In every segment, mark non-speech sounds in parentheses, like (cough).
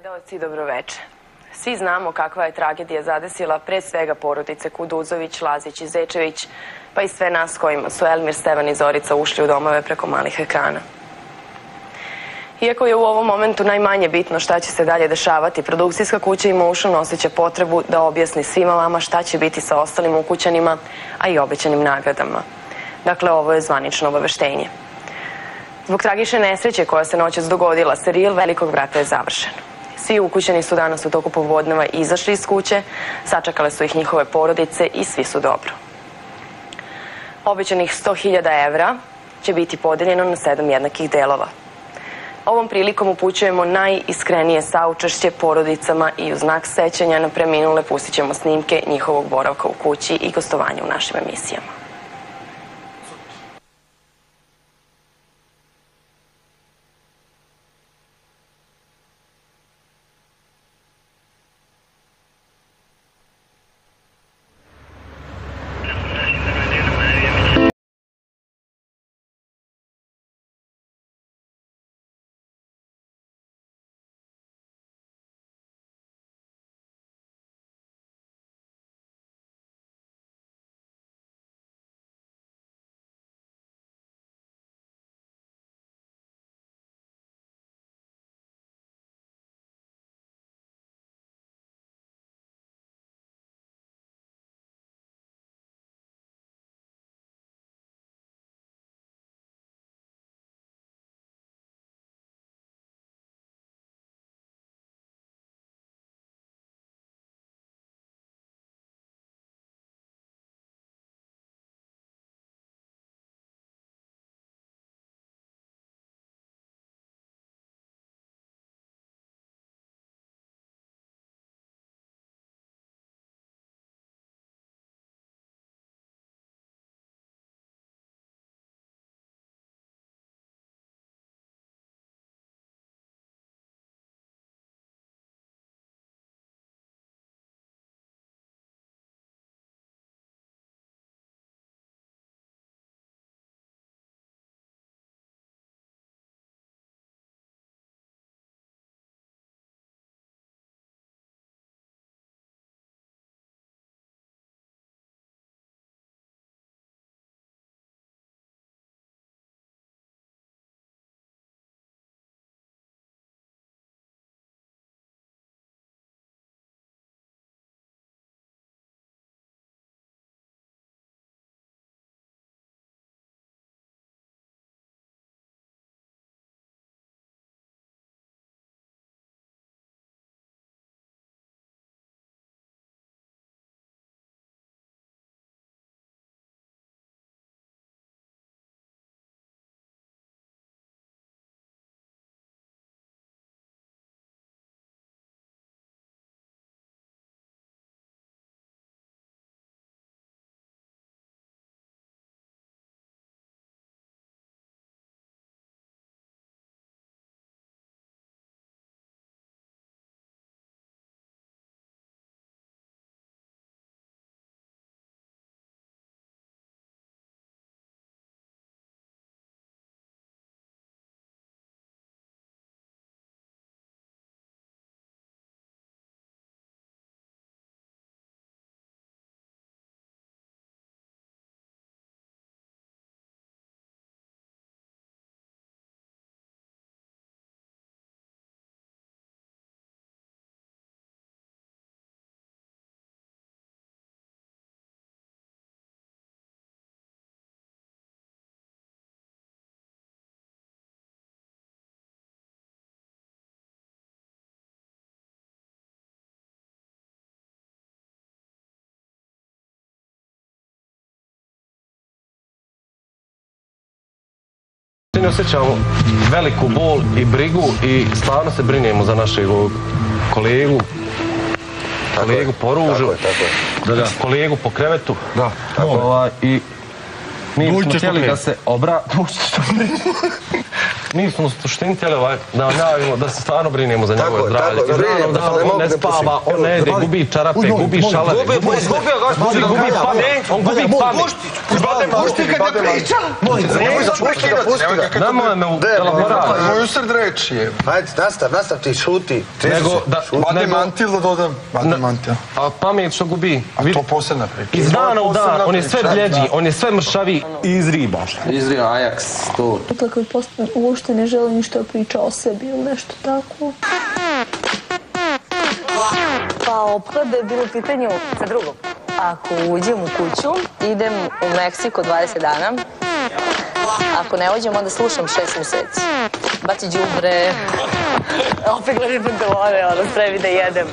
Gledalci, dobroveče. Svi znamo kakva je tragedija zadesila pre svega porodice Kuduzović, Lazić i Zečević, pa i sve nas kojima su Elmir, Stevan i Zorica ušli u domove preko malih ekrana. Iako je u ovom momentu najmanje bitno šta će se dalje dešavati, produkcijska kuća Emotion osjeća potrebu da objasni svima vama šta će biti sa ostalim ukućanima, a i obećanim nagradama. Dakle, ovo je zvanično obaveštenje. Zbog tragične nesreće koja se noćas dogodila, serijal Velikog brata je završen. Svi ukućani su danas u toku povodneva izašli iz kuće, sačekale su ih njihove porodice i svi su dobro. Obećanih 100.000 evra će biti podeljeno na sedam jednakih delova. Ovom prilikom upućujemo najiskrenije saučešće porodicama i u znak sećanja na preminule pustit ćemo snimke njihovog boravka u kući i gostovanja u našim emisijama. Ne osjećamo veliku bol i brigu i stvarno se brinemo za našeg kolegu, kolegu po ružu, Tako je, tako je. da, da, kolegu po krevetu. Da, tako je. Ovaj, I mi smo Dođite što htjeli da se obra... (laughs) Mi smo u suštini htjeli ovaj, da vam javimo da se stvarno brinemo za Tako njegovo je, zdravlje. tako I znamo brinemo, da da ne on ne da spava, on ne jede, gubi čarape, gubi šalare. Gubi, gubi- izgubio ga, gubi, da ga pamet, on gubi pamet. Pušti ga da priča! Nemoj nemoj da ga, pusti ga. Nemoj me u De, elaborat. Moj usred reči je. Ajde, nastav, nastav ti, šuti. Nego da-. Vade mantil da dodam. Vade mantil. A pamet što gubi. A to posebna priča. Iz dana u dan, on je sve bljeđi, on je sve mršavi. Izribaš. Izrio Ajax, to. Tako posto uopšte ne želi ništa da priča o sebi ili nešto tako. Pa opklada je bilo u pitanju sa drugom. Ako uđem u kuću, idem u Meksiko 20 dana. Ako ne uđem, onda slušam 6 meseci. Baci đubre. (laughs) Opet gledam pantalone, ono, spremi da jedem.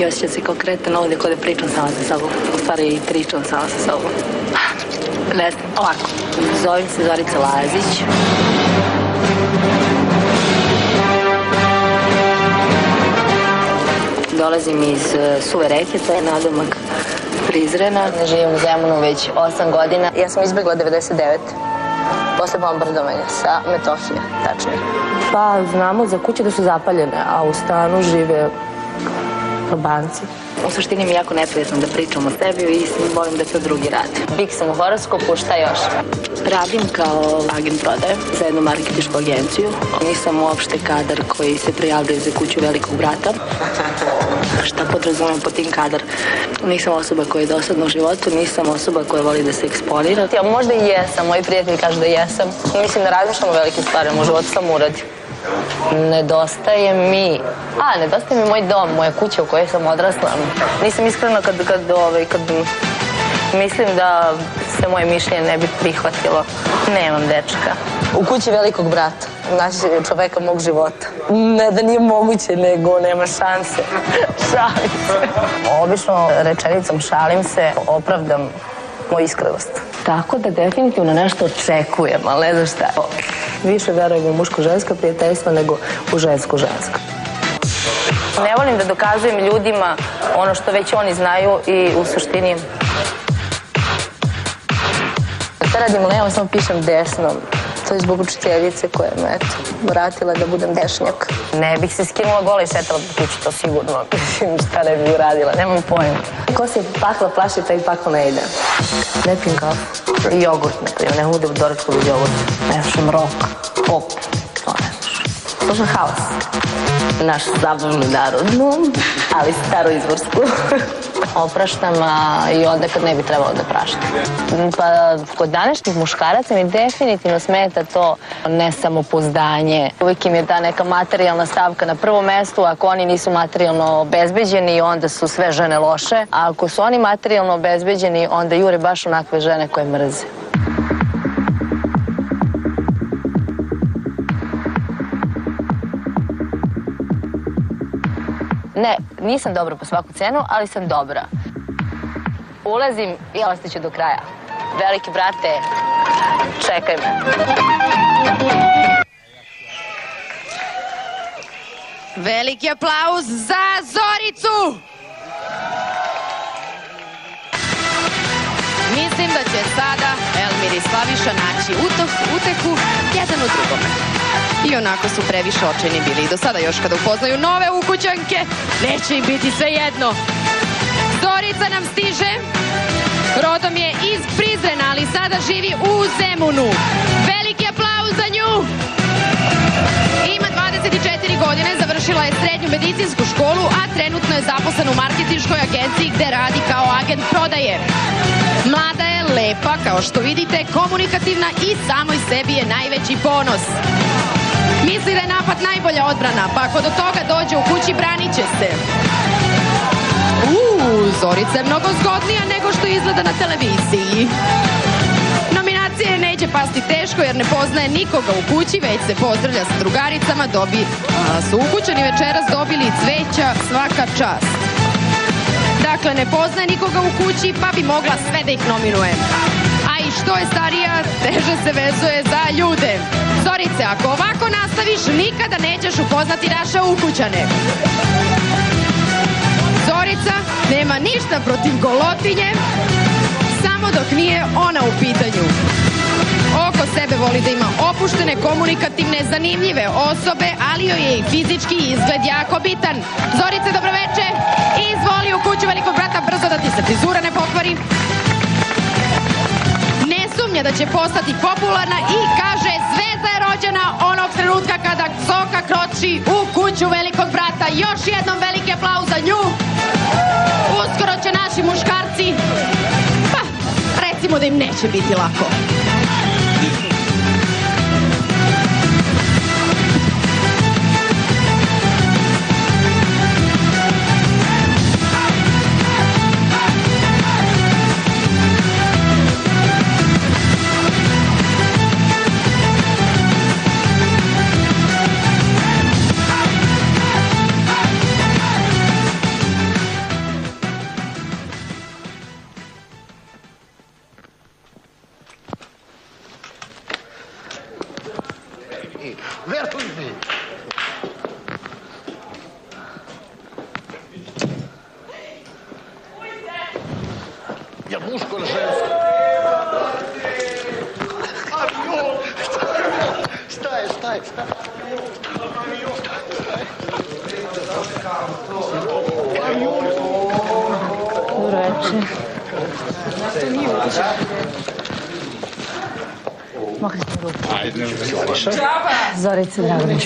I osjećam se kao kreten ovdje kod da pričam sama sa sobom. U stvari pričam sama sa sobom. Ne znam, ovako. Zovem se Zorica Lazić. Dolazim iz e, Suve reke, to je nadomak Prizrena. Ne živim u Zemunu već 8 godina. Ja sam izbjegla 99. Posle bombardovanja sa Metohije, tačnije. Pa znamo za kuće da su zapaljene, a u stanu žive Albanci. U suštini mi je jako neprijatno da pričam o sebi i volim da to drugi rade. Big sam u horoskopu, šta još? Radim kao agent prodaje za jednu marketičku agenciju. Nisam uopšte kadar koji se prijavljuje za kuću velikog brata. Šta podrazumem po tim kadar? Nisam osoba koja je dosadna u životu, nisam osoba koja voli da se eksponira. Ja možda i jesam, moji prijatelji kažu da jesam. Mislim da razmišljam o velikim stvarima, u životu sam uradim. Nedostaje mi... A, nedostaje mi moj dom, moja kuća u kojoj sam odrasla. Nisam iskrena kad, kad, ovaj, kad mislim da se moje mišljenje ne bi prihvatilo. Nemam dečka. U kući velikog brata, znači čoveka mog života. Ne da nije moguće, nego nema šanse. (laughs) šalim se. Obično rečenicom šalim se, opravdam moju iskrenost. Tako da definitivno nešto očekujem, ali ne znam šta. Više verujem u muško-ženska prijateljstva nego u žensko-ženska. Ne volim da dokazujem ljudima ono što već oni znaju i u suštini Kad radim levom, samo pišem desnom. To je zbog učiteljice koja me, eto, vratila da budem dešnjak. Ne bih se skinula gola i šetala po kući, to sigurno. (laughs) Šta ne bih uradila, nemam pojma. Ko se pakla plaši, taj pakla ne ide. Ne pijem kafu. I jogurt, na primjer, ne mogu da doručku bez jogurta. Ne slušam rock, pop, to ne slušam. Slušam haos. Naš zabavnu narodnu, ali staro izvorsku. (laughs) Opraštam a, i onda kad ne bi trebalo da praštam. Pa kod današnjih muškaraca mi definitivno smeta to nesamopouzdanje. Uvijek im je ta neka materijalna stavka na prvom mestu. Ako oni nisu materijalno obezbeđeni, onda su sve žene loše. A ako su oni materijalno obezbeđeni, onda jure baš onakve žene koje mrze. Ne, nisam dobra po svaku cenu, ali sam dobra. Ulazim i ostaću do kraja. Veliki brate, čekaj me. Veliki aplauz za Zoricu! Mislim da će sada Elmir i Slaviša naći utoh, utehu jedan u drugome. I onako su previše očajni bili i do sada još kada upoznaju nove ukućanke, neće im biti sve jedno. Zorica nam stiže, rodom je iz Prizrena, ali sada živi u Zemunu. Veliki aplauz za nju! Ima 24 godine, završila je srednju medicinsku školu, a trenutno je zaposlena u marketinškoj agenciji gde radi kao agent prodaje. Mlada je, lepa, kao što vidite, komunikativna i samoj sebi je najveći ponos. Misli da je napad najbolja odbrana, pa ako do toga dođe u kući, branit će se. Uuu, Zorica je mnogo zgodnija nego što izgleda na televiziji. Nominacije neće pasti teško jer ne poznaje nikoga u kući, već se pozdravlja sa drugaricama, dobi, a, su ukućani večeras dobili cveća svaka čast. Dakle, ne poznaje nikoga u kući, pa bi mogla sve da ih nominuje. A i što je starija, teže se vezuje za ljude. Zorice, ako ovako nastaviš, nikada nećeš upoznati naše ukućane. Zorica nema ništa protiv golotinje, samo dok nije ona u pitanju. Oko sebe voli da ima opuštene, komunikativne, zanimljive osobe, ali joj je i fizički izgled jako bitan. Zorice, dobroveče! Izvoli u kuću velikog brata brzo da ti se frizura ne pokvari. Sumnja da će postati popularna i kaže zvezda je rođena onog trenutka kada Zoka kroči u kuću velikog brata. Još jednom veliki aplauz za nju. Uskoro će naši muškarci, pa recimo da im neće biti lako.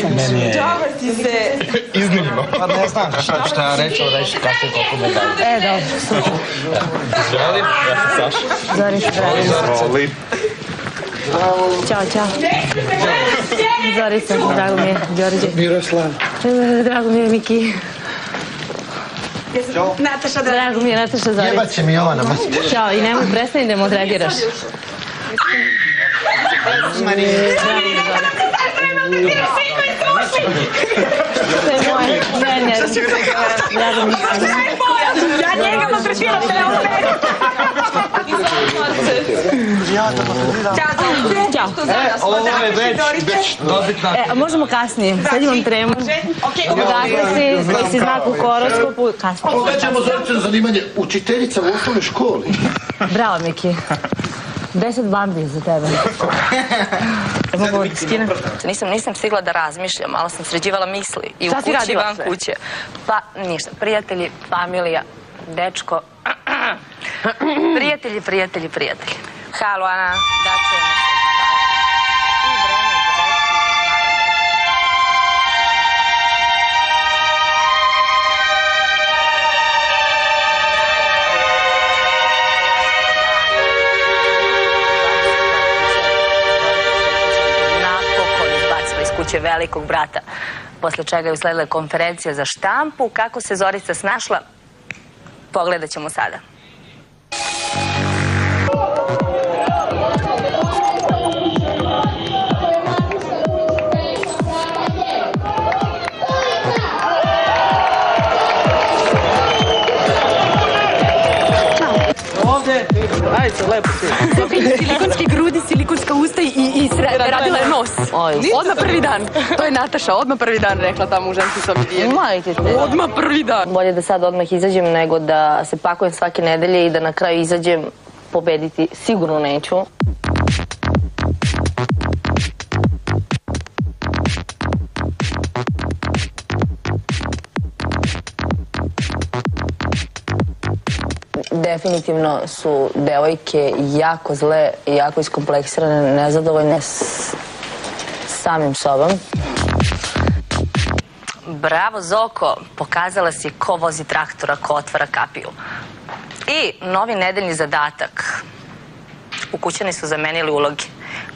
Zorice, drago mi sam. Pa ne znam šta, šta reći, reći kasnije koliko me daju. E, dobro. Želim, ja sam Saša. Mi sam. Volim. Ćao, čao. Zorice, drago mi je, Đorđe. Miroslav. Drago mi je, Miki. Nataša, drago mi je, Nataša Zorica. Jebat će mi Jovana, ma. Ćao, i nemoj prestani da mu odreagiraš. To je moje, ne, ne, drago mi se. Ja njega maltretiram teleopet. Ćao. Ovo je već, već dobitna. E, možemo kasnije, sad imam tremu. Odakle si, si znak u horoskopu, kasnije. Ćemo Zorice zanimanje učiteljica u osnovnoj školi. Bravo, Miki. Deset bambi za tebe. (laughs) Mogu skinem? Nisam, nisam stigla da razmišljam, malo sam sređivala misli. I u si kući van sve? kuće. Pa ništa, prijatelji, familija, dečko. (clears throat) prijatelji, prijatelji, prijatelji. Halo, Ana, da čujemo kuće velikog brata. Posle čega je usledila konferencija za štampu. Kako se Zorica snašla, pogledat ćemo sada. (laughs) Silikonski grudi, silikonska usta i, i sre- radila je nos. Odmah prvi dan. To je Nataša, odmah prvi dan rekla tamo u ženskoj sobi dijeli. Majte te. Odmah prvi dan. Bolje da sad odmah izađem nego da se pakujem svake nedelje i da na kraju izađem pobediti sigurno neću. Definitivno su devojke jako zle jako iskompleksirane, nezadovoljne s samim sobom. Bravo Zoko, pokazala si ko vozi traktora, ko otvara kapiju. I novi nedeljni zadatak. Ukućani su zamenili uloge.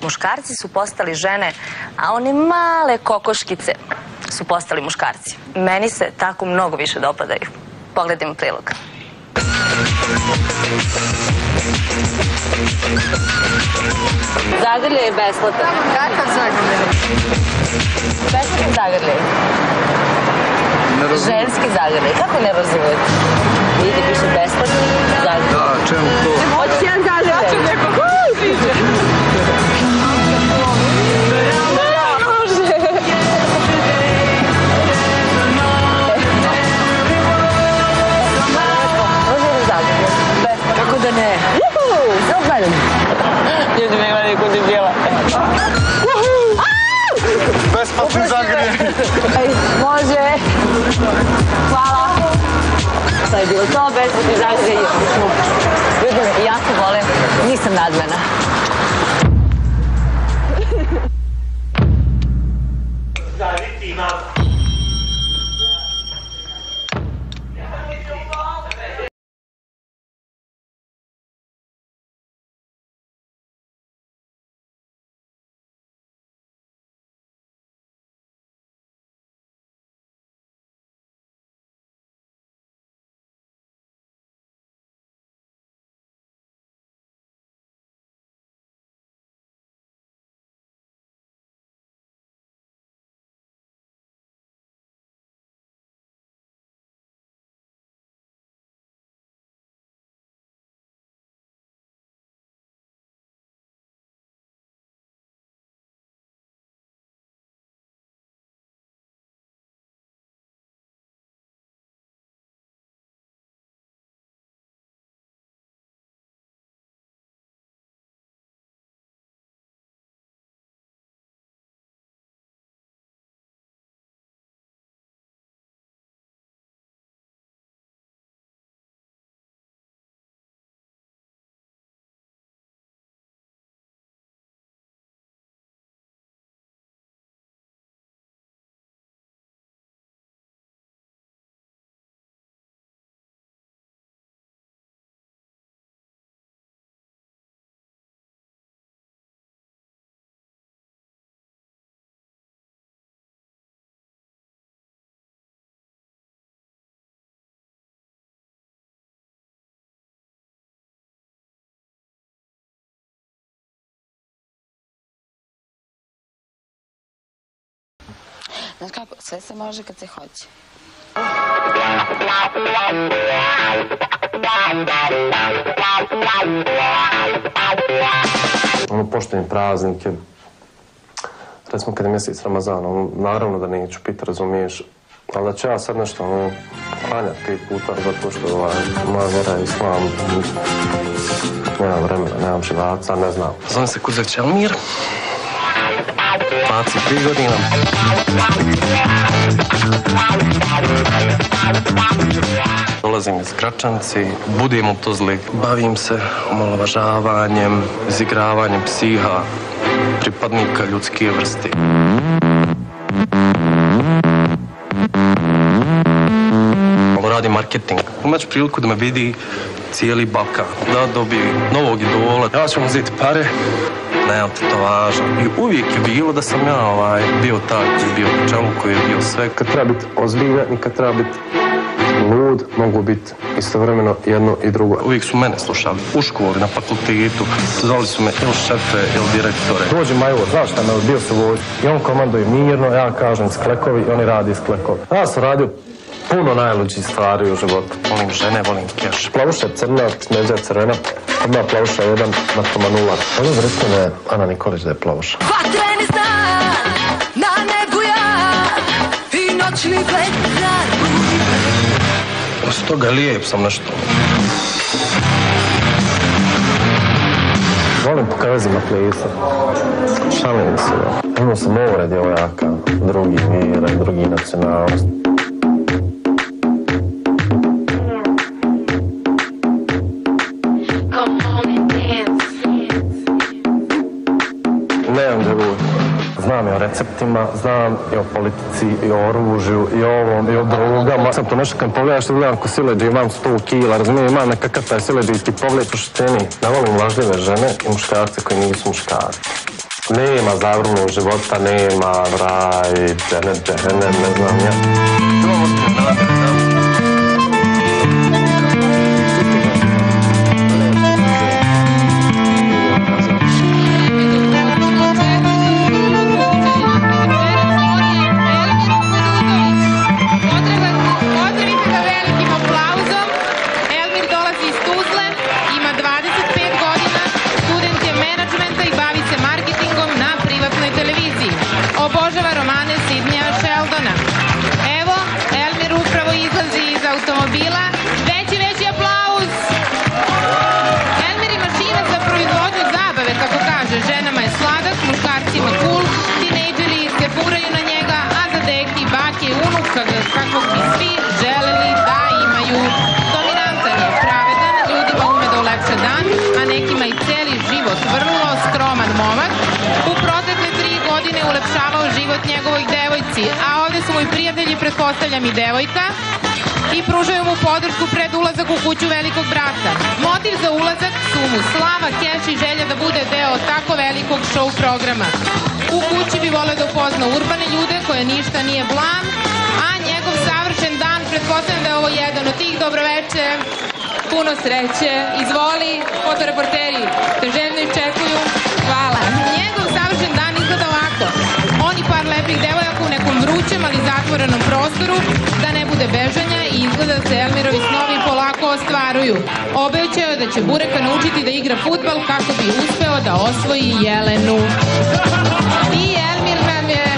Muškarci su postali žene, a one male kokoškice su postali muškarci. Meni se tako mnogo više dopadaju. Pogledajmo prilog. Zagrljaj je besplatan. Kakav zagrljaj? Besplatan zagrljaj. Ženski zagrljaj. Kako ne razumete? Vidite, piše besplatni zagrljaj. Da, čemu to? Hoćete (laughs) Ej, može. Hvala. To je bilo to, besplatni zagrijaj. Ljudi me jako vole, nisam nadmena. Znaš kako, sve se može kad se hoće. ono, poštujem praznike. Recimo kad je mjesec Ramazana, ono, naravno da neću piti, razumiješ, ali da ću ja sad nešto, ono, klanjati pet puta, zato što ovaj, moja vjera je islam, nemam vremena, nemam živaca, ne znam. Zovem se Kuzak Čelmir, 23 godina. Dolazim iz Gračanci, budim u Tuzli, bavim se omalovažavanjem, izigravanjem psiha, pripadnika ljudske vrste. Ovo radi marketing. Imaš priliku da me vidi cijeli Balkan, da dobije novog idola. Ja ću mu uzeti pare, nemam tetovaža. I uvijek je bilo da sam ja ovaj, bio taj koji je bio na čelu, koji je bio sve. Kad treba biti ozbiljan i kad treba biti lud, mogu biti istovremeno jedno i drugo. Uvijek su mene slušali, u školi, na fakultetu, zvali su me ili šefe ili direktore. Dođe major, znaš šta me, bio se voz. I on komanduje mirno, ja kažem sklekovi i oni radi sklekovi. Ja sam radio puno najluđih stvari u životu. Volim žene, volim keš. Plavuša crna, smeđa crvena. Odmah plavuša je jedan na koma nula. Ono recimo da je Ana Nikolić da je plavuša. Vatreni znak, na nebu ja i noćni vetar Osim toga lijep sam nešto. Volim po kazima plesa. Šalim se da. Imao sam more djevojaka, drugi vjera, drugi nacionalnost. Znam i o receptima, znam i o politici, i o oružju, i o ovom, i o drogama. Sam to nešto kad pogledaš, gledam ko sileđe, imam 100 kila, razumijem, imam nekakav taj sileđijski pogled po šeteni. Ne volim lažljive žene i muškarce koji nisu muškarci. Nema zavrnog života, nema raj, džene, džene, ne znam ja. Pozdravite što smo svi želeli da imaju. Dominantan je, pravedan, ljudima ume da ulepša dan, a nekima i celi život. Vrlo skroman momak. U protekle tri godine ulepšavao život njegovoj devojci, a ovde su mu i prijatelji, pretpostavljam i devojka, i pružaju mu podršku pred ulazak u kuću velikog brata. Motiv za ulazak su mu slava, keš i želja da bude deo tako velikog show programa. U kući bi voleo da upozna urbane ljude koje ništa nije blam, savršen dan, pretpostavljam da je ovo jedan od tih dobroveče, puno sreće, izvoli, fotoreporteri te željno iščekuju, hvala. Njegov savršen dan izgleda ovako. On i par lepih devojaka u nekom vrućem, ali zatvorenom prostoru, da ne bude bežanja i izgleda da se Elmirovi snovi polako ostvaruju. Obećao je da će Bureka naučiti da igra futbal kako bi uspeo da osvoji Jelenu. I Elmir nam je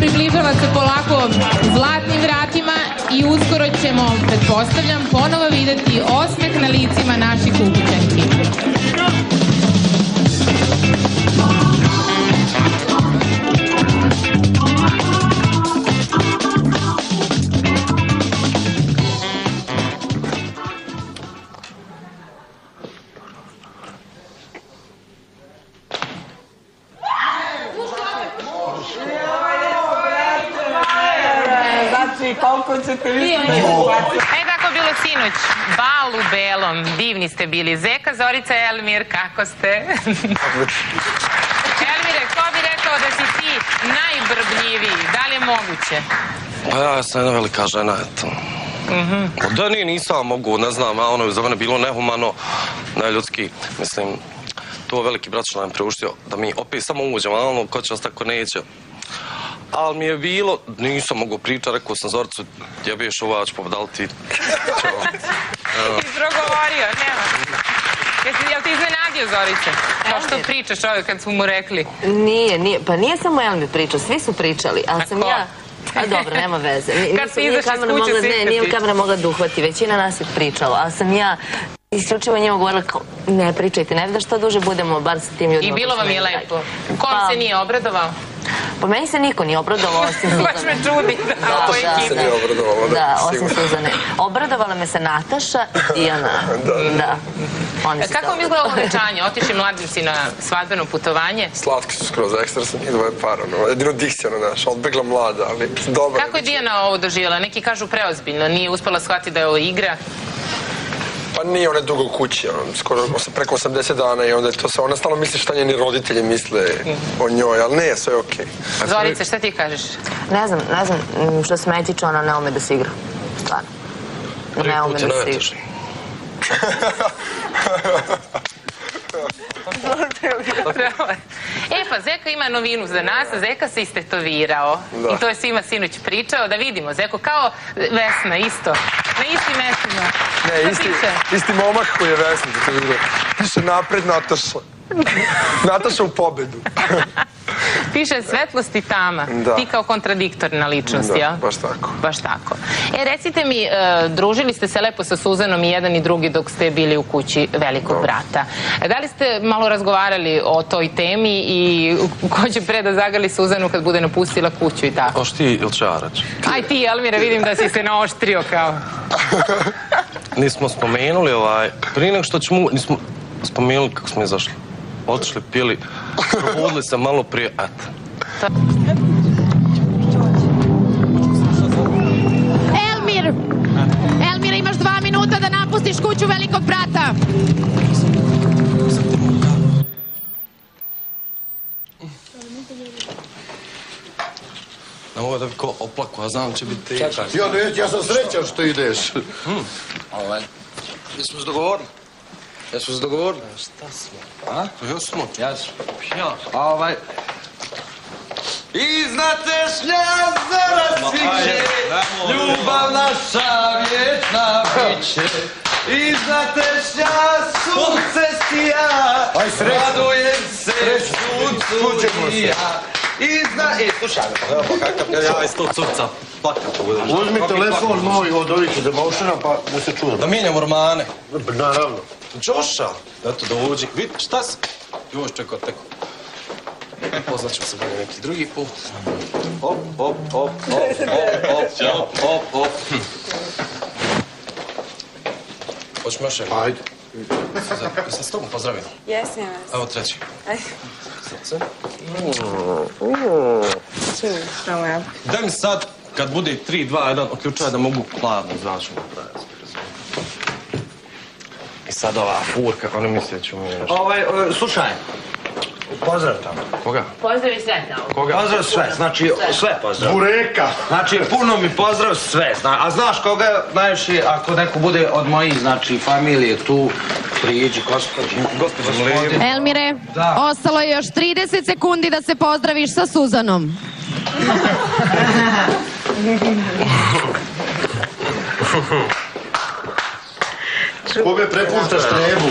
približava se polako zlatnim vratima i uskoro ćemo, pretpostavljam, ponovo videti osmeh na licima naših ukućanki. Bilo sinoć? Bal u belom, divni ste bili. Zeka, Zorica, Elmir, kako ste? Elmire, ko bi rekao da si ti najbrbljiviji? Da li je moguće? Pa ja sam jedna velika žena, eto. Mhm. Da nije nisam mogu, ne znam, a ono je za mene bilo nehumano, neljudski. Mislim, to veliki brat što nam je preuštio, da mi opet samo uđemo, a ono, ko će ostati, ko neće. Ali mi je bilo, nisam mogu pričati, rekao sam Zoricu, jebeš uvač, pa da li ti... (laughs) Progovorio, nema. Jesi, jel ti iznenadio Zorice? Kao što pričaš čovjek kad su mu rekli. Nije, nije, pa nije samo Elmi pričao, svi su pričali, ali sam ko? ja... A dobro, nema veze. Kad si nije izašla iz kamera kuće, Ne, nije kamera mogla da uhvati, većina nas je pričala, ali sam ja isključivo njima govorila kao, ne pričajte, ne da što duže budemo, bar sa tim I ljudima. bilo koji vam je lepo. Kom Pa, se nije obradovao? Pa meni se niko nije obradovao, osim (laughs) Suzane. Baš me čudi da, Da, ovo da, da. Nije obradovala, da, Da, osim. Suzane. Obradovala me se Nataša i Dijana. (laughs) Da. Oni su se Kako vam izgleda (laughs) ovo večanje? Otišli mladinci na svadbeno putovanje. Slatki su skroz, ekstra sam njih dvoje para, no. Jedino Dikcija, ono, znaš, odbegla mlada, ali dobar. Kako je Dijana ovo doživjela? Neki kažu preozbiljno, nije uspela shvatiti da je ovo igra. Pa nije ona dugo u kući, ono, skoro preko 80 dana i onda je to se, ona stalno misli šta njeni roditelji misle o njoj, ali ne, sve je okej. Zorice, šta ti kažeš? Ne znam, ne znam, m, što se mene tiče, ona ne ume da se igra. Stvarno. Ne ume da se igra. (laughs) (laughs) E pa Zeka ima novinu za nas, Zeka se istetovirao. Da. I to je svima sinoć pričao, da vidimo Zeko, kao Vesna, isto. Na istim mestima. Ne, isti, isti momak koji je vesni, da to vidio. Piše napred Nataša. Nataša u pobedu. (laughs) (laughs) Piše svetlost i tama. Da. Ti kao kontradiktorna ličnost, Da, jel? baš tako. Baš tako. E, recite mi, e, družili ste se lepo sa Suzanom i jedan i drugi dok ste bili u kući velikog brata. Da li ste malo razgovarali o toj temi i ko će pre da zagali Suzanu kad bude napustila kuću i tako? Oš ti ili čarač? Aj ti, Elmire, vidim da si se naoštrio kao. (laughs) Nismo spomenuli ovaj, prije nego što ćemo, nismo spomenuli kako smo izašli. Otišli, pili, probudili se malo prije, eto. Elmir! Elmire, imaš dva minuta da napustiš kuću velikog brata. Ne mogu da bi ko oplaku, a znam će biti teško. Ja, ne, ja sam srećan što ideš. Ovaj, jesmo se dogovorili? Jesmo se dogovorili? Šta smo? A? Pa ja smo. Ja. Ja. Ovaj... Iznad tešnja zora sviće, ljubav naša vječna biće. Iznad tešnja sunce sija, radujem se suncu i se. ja. Iznad... E, slušaj, evo pa kakav Ja iz tog curca plakat to budem. Uzmi telefon moj od ovih iz Emotiona pa da se čujemo. Da mijenjamo romane. Naravno. Đoša! Eto da uđi. Vid, šta si? Još čekao teko. Poznat ćemo se bolje neki drugi put. Op, op, op, op, op, op, op, op. Hoćemo još jedan? Ajde. Sam s tobom pozdravio. Jesam vas. Evo treći. Ajde. srce. Daj mi sad, kad bude 3, 2, 1, uključaj da mogu hladno zračno napraviti. I sad ova furka, oni misle da ću mi nešto... Ovaj, e, slušaj, pozdrav tamo. Koga? Pozdravi sve tamo. Koga? Pozdrav sve, znači sve pozdrav. Bureka. Znači puno mi pozdrav sve, zna, a znaš koga najviše ako neko bude od mojih, znači familije tu, priđi, gospođi, gospodin. Elmire, Da. ostalo je još 30 sekundi da se pozdraviš sa Suzanom. (laughs) (laughs) Kome prepuštaš trebu?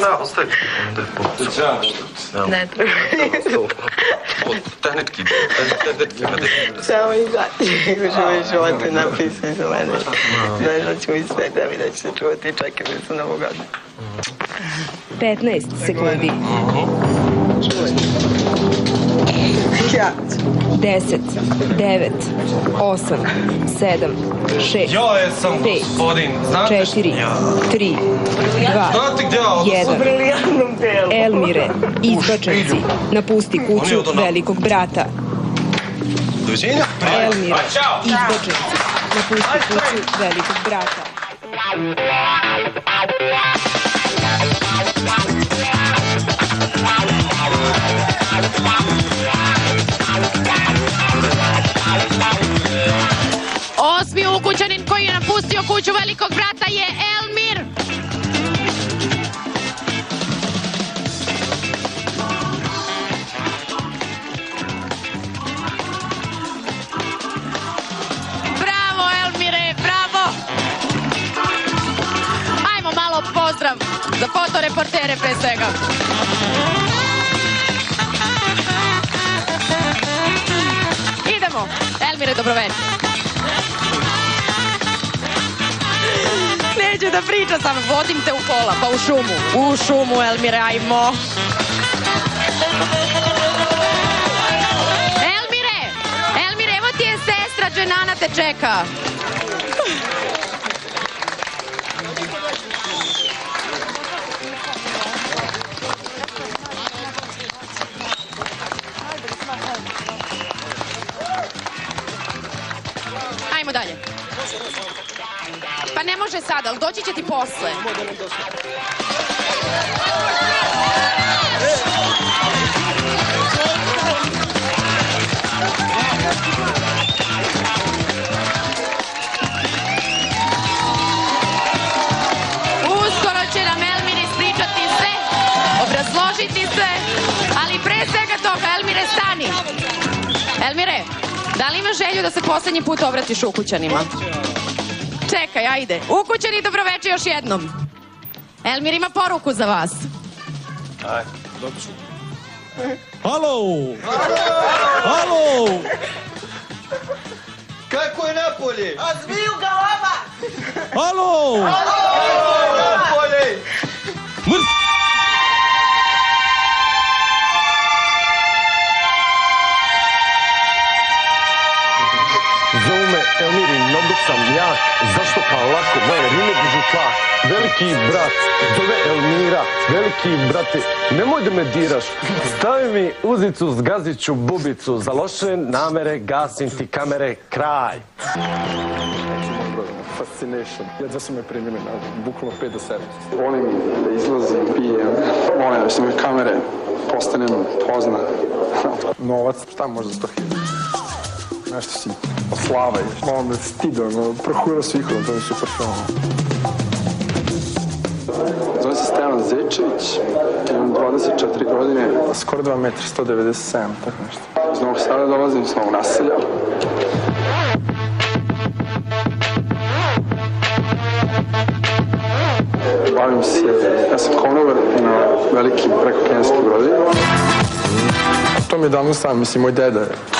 Da, ostavi. Ne treba. Tehnetki. Samo izvati, uživaj živote napisani za mene. Znaš da ćemo i sve da mi da će se čuvati čak i mi su novu godinu. 15 sekundi. Ja. 10, 9, 8, 7, 6, Ja jesam 5, gospodin, znate 4, 3, 2, Znate gdje ja odnosam? 1. Briljantnom delu. Elmire, izbačenci, napusti kuću velikog brata. Doviđenja. Elmire, izbačenci, napusti kuću velikog brata. Napustio kuću velikog brata je Elmir. Bravo Elmire, bravo! Ajmo malo pozdrav za fotoreportere pre svega. Idemo. Elmire, dobroveče. Neću da pričam sam, vodim te u pola, pa u šumu. U šumu, Elmire, ajmo. Elmire! Elmire, evo ti je sestra, Dženana te čeka. Može sada, ali doći će ti posle. Uskoro će nam Elmir ispričati sve, obrazložiti sve, ali pre svega toga, Elmire, stani. Elmire, da li imaš želju da se poslednji put obratiš ukućanima? Čekaj, ajde. Ukućani, dobroveče još jednom. Elmir ima poruku za vas. Halo! Halo! Kako je napolje? A zmiju ga lama! Halo! Napolje! Zovu me Elmiri, mnogo sam jak, zašto pa lako, moje rime dižu tlak. Veliki brat, zove Elmira, veliki brate, nemoj da me diraš. Stavi mi uzicu, zgazit ću bubicu, za loše namere gasim ti kamere, kraj. Fascination. Jedva su me primili na bukvalno 5 do 7. Volim da izlazim, pijem, volim da se me kamere postanem pozna. Novac, šta može za 100 hiljada? Nešto si slava je. Malo me stide, ono, prohujela su ihrom, to je super film. Zovem se Stevan Zečević, imam 24 godine. Skoro 2 metra, 197, tako nešto. Iz Novog Sada dolazim, iz Novog naselja. Bavim se, ja sam konovar na velikim prekokenskim brodovima. To mi je davno sam, mislim, moj deda je.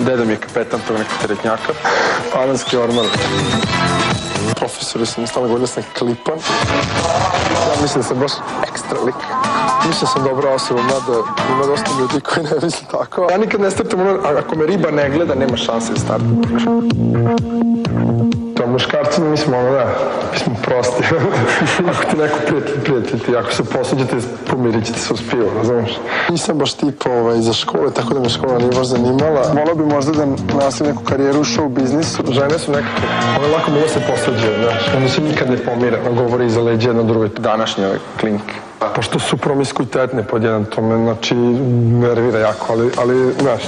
Deda mi je kapetan tog nekog teretnjaka. Panamski ormar. Profesori su mi stalno da sam klipan. Ja mislim da sam baš ekstra lik. Mislim da sam dobra osoba, mada ima dosta ljudi koji ne misle tako. Ja nikad ne startam ono, ako me riba ne gleda, nema šanse da startam. Muškarci, mi smo ono, da, mi smo prosti. (laughs) ako ti neko prijatelj, prijatelj ti, ako se posuđete, pomirit ćete se uz pivo, razumiješ? Nisam baš tip ovaj, za škole, tako da me škola nije baš zanimala. Volao bi možda da nastavim neku karijeru u show biznisu. Žene su nekako, one lako mogu se posuđe, znaš. One se nikad ne pomire, one govore iza leđa jedno drugoj. Današnje ove klinke. Pošto su promiskuitetne pod jedan, to me, znači, nervira jako, ali, ali, znaš,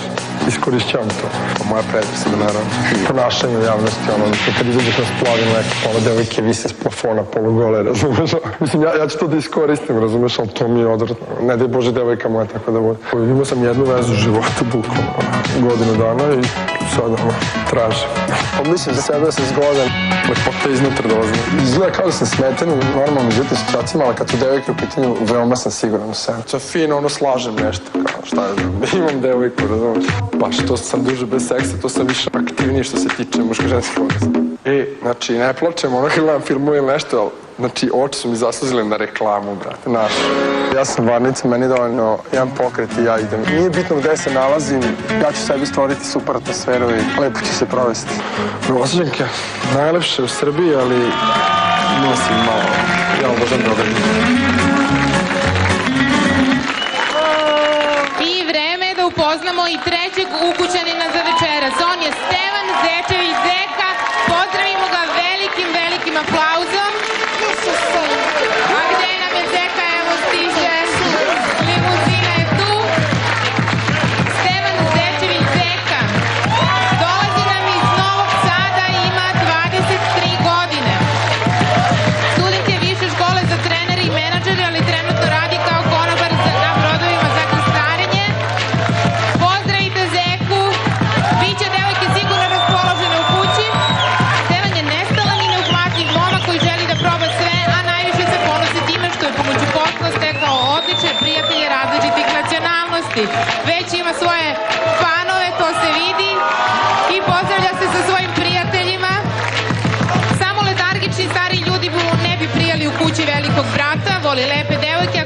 iskorišćavam to. Moja predrasuda, naravno. Ponašanje u javnosti, ono, kad izađeš na splavinu, neka pola devojke vise s plafona, polugole, razumeš? (laughs) Mislim, ja, ja ću to da iskoristim, razumeš, ali to mi je odvratno. Ne daj Bože, devojka moja, tako da bude. Imao sam jednu vezu u životu, bukvalno, godinu dana i sad, ono, tražim. Pa mislim za sebe da sam zgodan, lepota iznutra dolazi. Izgleda kao da sam smeten u normalnim životnim situacijama, ali kad su devojke u pitanju, veoma sam siguran u sebe. Je fino, ono, slažem nešto, kao, šta je znam, (laughs) imam devojku, razumeš? Baš to sam duže bez seksa, to sam više aktivniji što se tiče muško-ženskih odnosa. I, znači, ne plačem, ono, (laughs) gledam filmu ili nešto, ali Znači, oči su mi zasluzile na reklamu, brate, naš. Ja sam varnica, meni je dovoljno jedan pokret i ja idem. Nije bitno gde se nalazim, ja ću sebi stvoriti super atmosferu i lepo ću se provesti. Novosađanke, najlepše u Srbiji, ali nosim malo, ja obožam Beograd. Upoznamo i trećeg ukućanina za večeras. On je Stevan Zečević Zeka. Pozdravimo ga velikim, velikim aplauzom.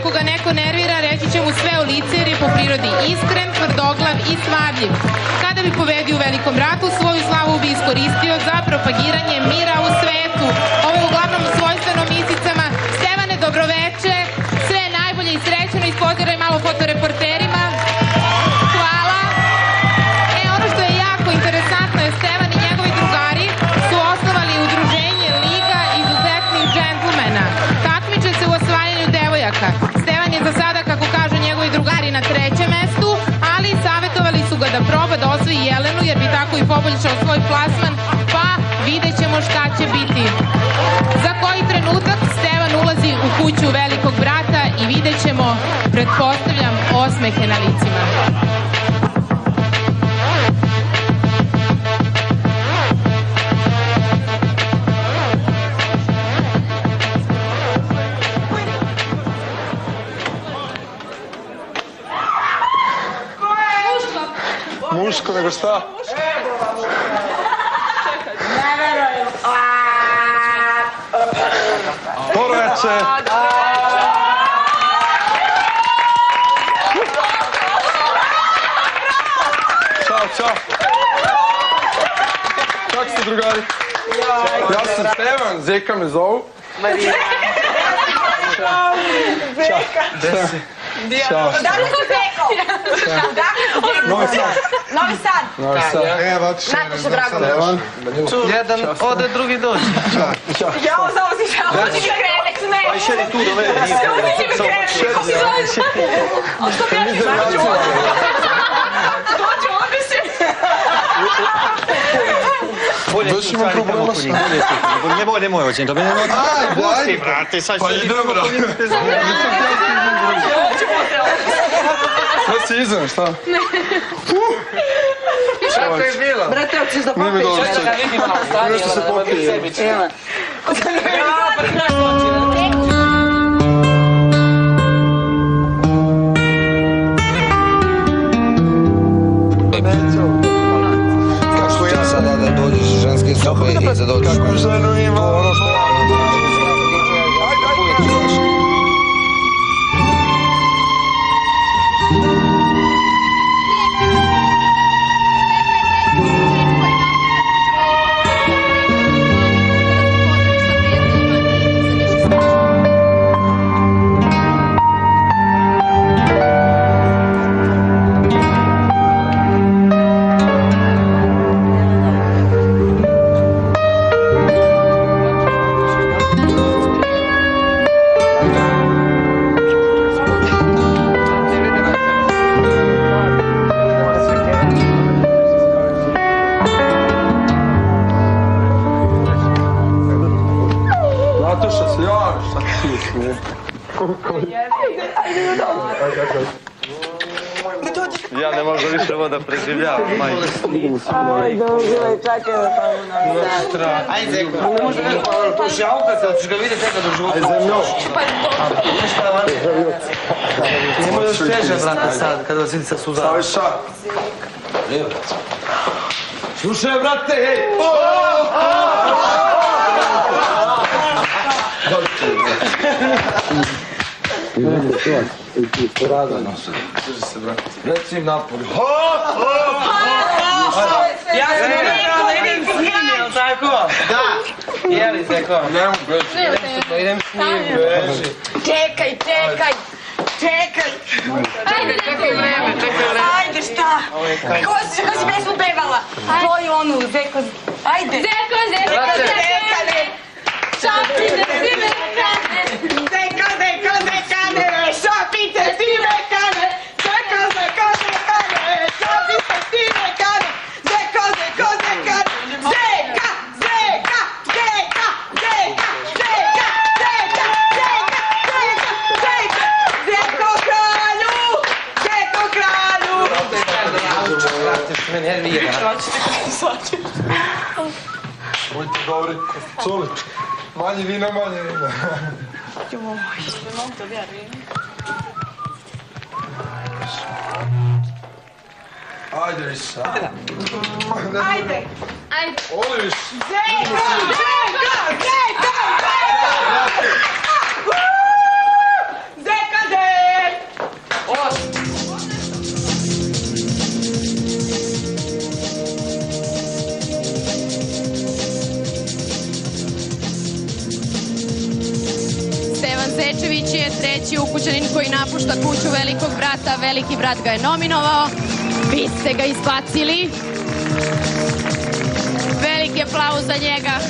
Lepe devojke, ako ga neko nervira, reći će mu sve u lice jer je po prirodi iskren, tvrdoglav i svadljiv. Kada bi pobedio u velikom bratu, svoju slavu bi iskoristio za propagiranje mira u svetu. Ovo je uglavnom svojstveno misicama. Stevane, dobroveče, sve najbolje i srećeno, ispoziraj malo fotoreporterima. Tako i poboljšao svoj plasman, pa vidjet ćemo šta će biti. Za koji trenutak Stevan ulazi u kuću velikog brata i vidjet ćemo, pretpostavljam, osmehe na licima. Muško, nego šta? Dobro veče. Ćao, čao. Kako ste, drugari? Ja sam Stevan, Zeka me zovu. Marija. Zeka. Gde si? Ćao. Odakle si Zeko? Odakle si Zeko? Novi Sad. Novi Sad. Novi Sad. Evo, otišao. Nataša Dragović. Stevan. Jedan ode, drugi dođe. Ćao. Ja ovo samo si šao. Ovo ti ne. Pa šeri tu do mene, nije Ovo ti mi krenek. Kako si zoveš? A što mi ja ti dođu ovdje? Dođu ovdje se. Bolje Već imam problema s Nemoj, nemoj, hoćem to. Mene Ajde, ajde. brate, sad Pa idemo, da. Sve si izdam, šta? Šta to je bilo? Brate, hoćeš da čekaj da tamo navedam. Ajde, Zeko. Može nešto pa šalka se, hoćeš ga vidjeti nekad u životu. Ajde, zemljo. A putiš pa van. Ne može još teže, brate, sad, kada vas vidi sa suzama. Stavi šak. Evo. Slušaj, brate, hej! Ne se. Drži se, brate. Reci im napolje. Ho, ho, ho! Ja sam tako? Da! Jeli, Zeko? Ne mogu beži. Idem s njim, beži. Čekaj, čekaj, čekaj. Ajde, čekaj vreme, čekaj vreme. Ajde, šta? Ko si, ko si pesmu pevala? Tvoju onu, Zeko. Ajde. Zeko, Zeko, Brate. Zekane, šapite si mekane. Zeko, Zeko, sorry, sorry. Malivina, Malivina. Joo, se on monta vielä. Aiderissa. Aider. Aider. Olis. Zeika! Zeika! Zeika! Zeika! Treći ukućanin koji napušta kuću velikog brata. Veliki brat ga je nominovao. Vi ga izbacili. Veliki aplauz za njega.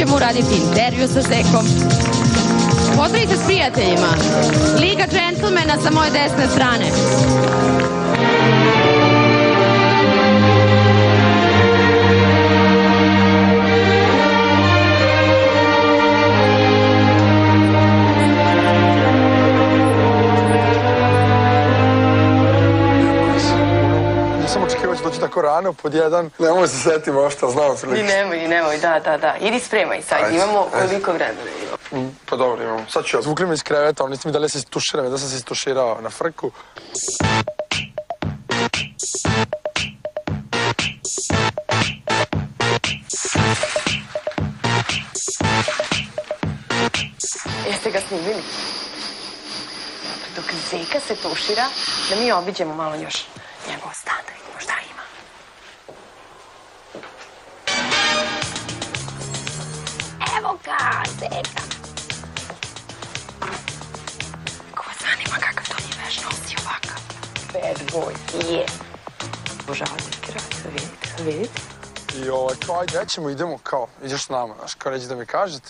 Ćemo uraditi intervju sa Zekom. Pozdravite s prijateljima. Liga džentlmena sa moje desne strane. Tako rano, pod jedan. Ne mogu se setiti možda, znam Ni otprilike. nemoj, ni nemoj, da, da, da. Idi spremaj sad, Ajde, imamo koliko vremena imamo. Mm, Pa dobro, imamo. Sad ću ja. Zvukli me iz kreveta, oni niste mi dali da se istuširam, da sam se istuširao na frku. Jeste ga snimili? Dok Zeka se tušira, da mi obiđemo malo još njegov stan, da ga, Zeka. Ko vas zanima kakav to nije veš nosi ovakav? Bad boy, je. Zeke radi, da vidite, vidite. I ovaj, kao, ajde, nećemo, idemo, kao, ideš s nama, znaš, kao reći da mi kažete.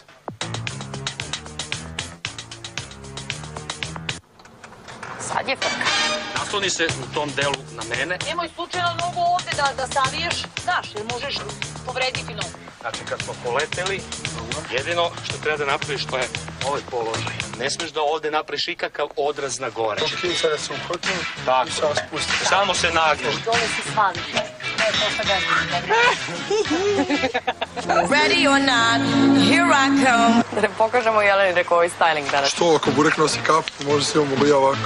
Sad je frka. Nasloni se u tom delu na mene. Nemoj slučajno nogu ovde da, da saviješ, znaš, jer možeš povrediti nogu. Znači kad smo poleteli, jedino što treba da napraviš to je ovaj položaj. Ne smeš da ovde napraviš ikakav odraz na gore. Ok, sada se ukotim Tako. i sada spustim. Samo se nagneš. Dole si svavi. Ready or not, here I come. Da ne pokažemo Jeleni rekao ovaj styling danas. Što ako burek nosi kapu, može se mogu ja ovako.